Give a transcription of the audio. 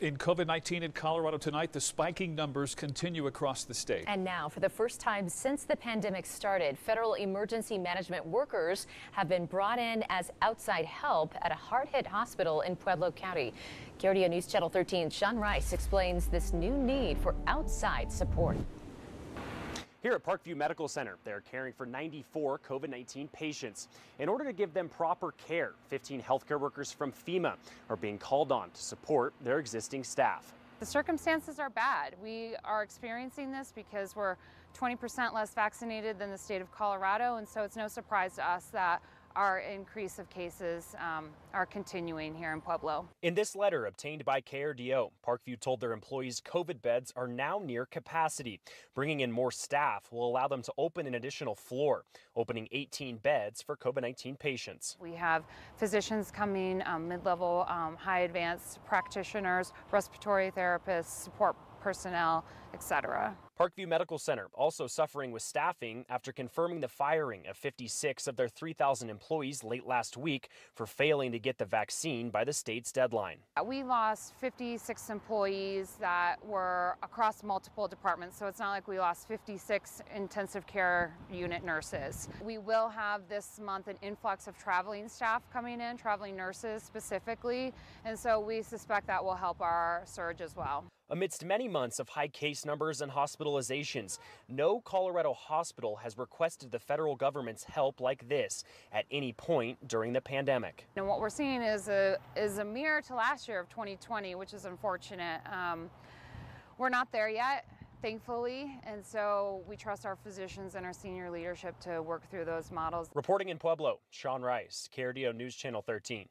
In COVID 19 in Colorado tonight, the spiking numbers continue across the state. And now, for the first time since the pandemic started, federal emergency management workers have been brought in as outside help at a hard hit hospital in Pueblo County. KRDO News Channel 13's Sean Rice explains this new need for outside support. Here at Parkview Medical Center, they're caring for 94 COVID 19 patients. In order to give them proper care, 15 healthcare workers from FEMA are being called on to support their existing staff. The circumstances are bad. We are experiencing this because we're 20% less vaccinated than the state of Colorado, and so it's no surprise to us that our increase of cases um, are continuing here in Pueblo. In this letter obtained by KRDO, Parkview told their employees COVID beds are now near capacity. Bringing in more staff will allow them to open an additional floor, opening 18 beds for COVID 19 patients. We have physicians coming, um, mid level, um, high advanced practitioners, respiratory therapists, support personnel, etc. Parkview Medical Center also suffering with staffing after confirming the firing of 56 of their 3,000 employees late last week for failing to get the vaccine by the state's deadline. Uh, we lost 56 employees that were across multiple departments, so it's not like we lost 56 intensive care unit nurses. We will have this month an influx of traveling staff coming in, traveling nurses specifically, and so we suspect that will help our surge as well. Amidst many months of high case numbers and hospitalizations, no Colorado hospital has requested the federal government's help like this at any point during the pandemic. And what we're seeing is a is a mirror to last year of 2020, which is unfortunate. Um, we're not there yet, thankfully, and so we trust our physicians and our senior leadership to work through those models. Reporting in Pueblo, Sean Rice, KRDO News Channel 13.